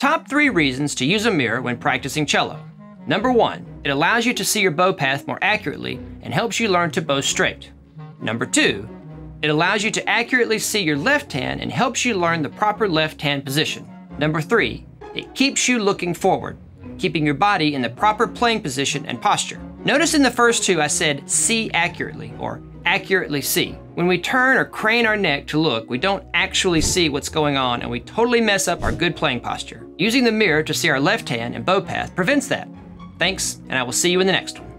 Top three reasons to use a mirror when practicing cello. Number one, it allows you to see your bow path more accurately and helps you learn to bow straight. Number two, it allows you to accurately see your left hand and helps you learn the proper left hand position. Number three, it keeps you looking forward, keeping your body in the proper playing position and posture. Notice in the first two I said see accurately or accurately see. When we turn or crane our neck to look, we don't actually see what's going on and we totally mess up our good playing posture. Using the mirror to see our left hand and bow path prevents that. Thanks, and I will see you in the next one.